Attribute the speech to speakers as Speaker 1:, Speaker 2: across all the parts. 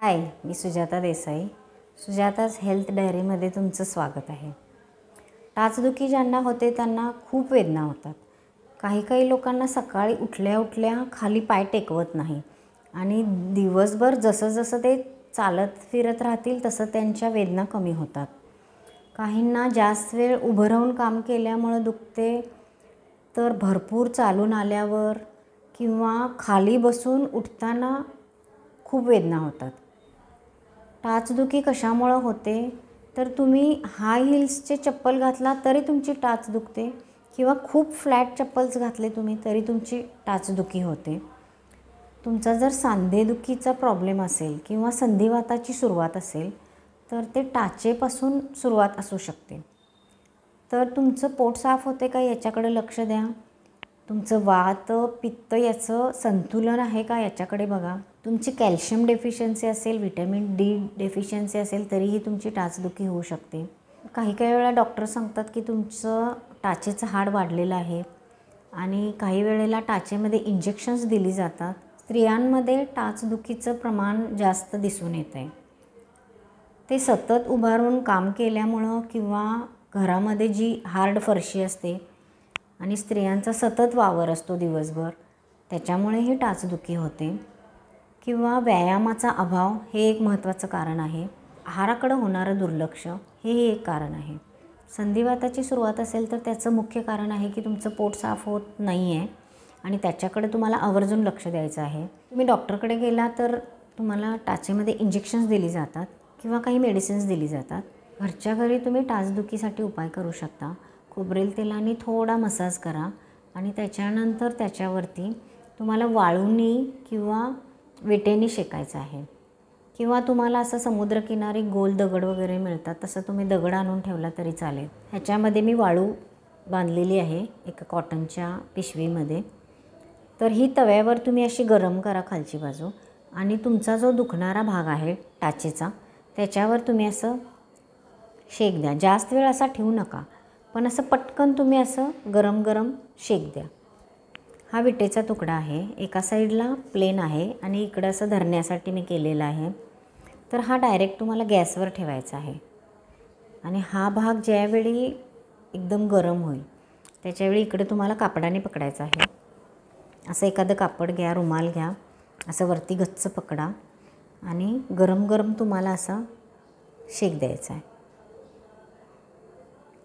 Speaker 1: हाय मी सुजाता देसाई. सुजाताज हेल्थ डायरीमध्ये तुमचं स्वागत आहे. टाचदुखी ज्यांना होते त्यांना खूप वेदना होतात. काही काही लोकांना सकाळी उठल्या उठल्या खाली पाय टेकवत नाही आणि दिवसभर जसं जसं ते चालत फिरत राहतील तसं त्यांच्या वेदना कमी होतात. काहींना जास्त वेळ उभं राहून काम केल्यामुळं दुखते तर भरपूर चालून आल्यावर किंवा खाली बसून उठताना खूप वेदना होतात. टाचदुखी कशामुळं होते? तर तुम्ही हाय हिल्सचे चप्पल घातला तरी तुमची टाच दुखते. किंवा खूप फ्लॅट चप्पल्स घातले तुम्ही तरी तुमची टाचदुखी होते. तुमचा जर सांधेदुखीचा प्रॉब्लेम असेल किंवा संधिवाताची सुरुवात असेल तर ते टाचेपासून सुरुवात असू शकते. तर तुमचं पोट साफ होते का याच्याकडे लक्ष द्या. तुमचं वात पित्त याचं संतुलन आहे का याच्याकडे बघा. तुमची कॅल्शियम डेफिशियन्सी असेल व्हिटॅमिन डी डेफिशियन्सी असेल तरीही तुमची टाचदुखी होऊ शकते. काही काही वेळा डॉक्टर सांगतात की तुमचं टाचेचं हाड वाढलेलं आहे आणि काही वेळेला टाचेमध्ये इंजेक्शन्स दिली जातात. स्त्रियांमध्ये टाचदुखीचं प्रमाण जास्त दिसून येत आहे ते सतत उभारून काम केल्यामुळं किंवा घरामध्ये जी हार्ड फरशी असते आणि स्त्रियांचा सतत वावर असतो दिवसभर. त्याच्यामुळे ही टाचदुखी होते. किंवा व्यायामाचा अभाव हे एक महत्त्वाचं कारण आहे. आहाराकडं होणारं दुर्लक्ष हेही एक कारण आहे. संधिवाताची सुरुवात असेल तर त्याचं मुख्य कारण आहे की तुमचं पोट साफ होत नाही आहे आणि त्याच्याकडे तुम्हाला आवर्जून लक्ष द्यायचं आहे. तुम्ही डॉक्टरकडे गेला तर तुम्हाला टाचेमध्ये इंजेक्शन्स दिली जातात किंवा काही मेडिसिन्स दिली जातात. घरच्या घरी तुम्ही टाचदुखीसाठी उपाय करू शकता. खोबरेल तेलाने थोडा मसाज करा आणि त्याच्यानंतर त्याच्यावरती तुम्हाला वाळूनी किंवा विटेनी शेकायचं आहे. किंवा तुम्हाला असं समुद्रकिनारी गोल दगड वगैरे मिळतात तसं तुम्ही दगड आणून ठेवला तरी चालेल. ह्याच्यामध्ये मी वाळू बांधलेली आहे एका कॉटनच्या पिशवीमध्ये. तर ही तव्यावर तुम्ही अशी गरम करा खालची बाजू आणि तुमचा जो दुखणारा भाग आहे टाचेचा त्याच्यावर तुम्ही असं शेक द्या. जास्त वेळ असा ठेवू नका. पण असं पटकन तुम्ही असं गरम गरम शेक द्या. हा विटेचा तुकडा आहे. एका साईडला प्लेन आहे आणि इकडं असं धरण्यासाठी मी केलेला आहे. तर हा डायरेक्ट तुम्हाला गॅसवर ठेवायचा आहे. आणि हा भाग ज्यावेळी एकदम गरम होईल त्याच्यावेळी इकडे तुम्हाला कापडाने पकडायचं आहे. असं एखादं कापड घ्या रुमाल घ्या असं वरती गच्च पकडा आणि गरम गरम तुम्हाला असा शेक द्यायचा आहे.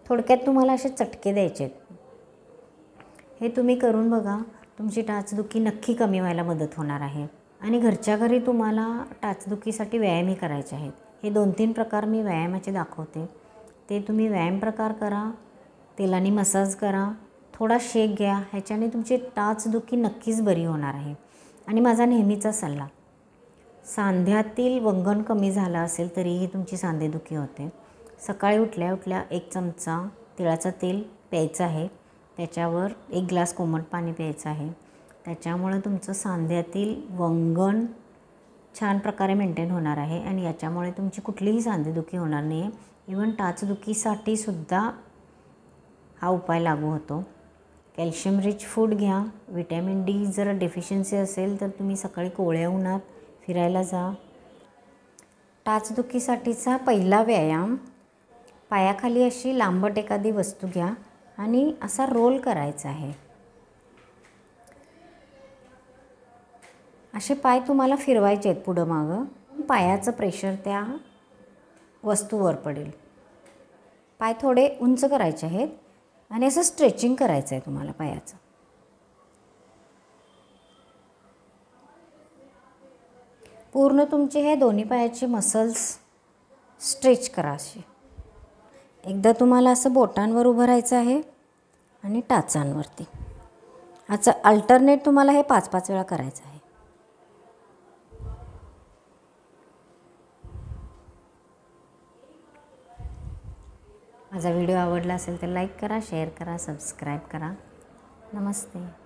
Speaker 1: थोडक्यात तुम्हाला असे चटके द्यायचे आहेत. हे तुम्ही करून बघा. तुमची टाचदुखी नक्की कमी व्हायला मदत होणार आहे. आणि घरच्या घरी तुम्हाला टाचदुखीसाठी व्यायामही करायचे आहेत. हे दोन तीन प्रकार मी व्यायामाचे दाखवते. ते तुम्ही व्यायाम प्रकार करा तेलाने मसाज करा थोडा शेक घ्या. ह्याच्याने तुमची टाचदुखी नक्कीच बरी होणार आहे. आणि माझा नेहमीचा सल्ला सांध्यातील वंगण कमी झालं असेल तरीही तुमची सांधेदुखी होते. सकाळी उठल्या उठल्या एक चमचा तिळाचं तेल प्यायचं आहे. त्याच्यावर एक ग्लास कोमट पाणी प्यायचं आहे. त्याच्यामुळं तुमचं सांध्यातील वंगण छान प्रकारे मेंटेन होणार आहे आणि याच्यामुळे तुमची कुठलीही सांधेदुखी होणार नाही आहे इवन टाचदुखीसाठी सुद्धा हा उपाय लागू होतो. कॅल्शियम रिच फूड घ्या. विटॅमिन डी जर डेफिशियन्सी असेल तर तुम्ही सकाळी कोवळ्या उन्हात फिरायला जा. टाचदुखीसाठीचा पहिला व्यायाम पायाखाली अशी लांबट एखादी वस्तू घ्या आणि असा रोल करायचा आहे. असे पाय तुम्हाला फिरवायचे आहेत पुढं मागं. पायाचं प्रेशर त्या वस्तूवर पडेल. पाय थोडे उंच करायचे आहेत आणि असं स्ट्रेचिंग करायचं आहे तुम्हाला पायाचं. पूर्ण तुमचे हे दोन्ही पायाचे मसल्स स्ट्रेच करा असे. एकदा तुम्हाला असं बोटांवर उभं राहायचं आहे आणि टाचांवरती. अच्छा अल्टरनेट तुम्हाला हे पाच पाच वेळा करायचं आहे. माझा व्हिडिओ आवडला असेल तर लाईक करा शेअर करा सबस्क्राईब करा. नमस्ते.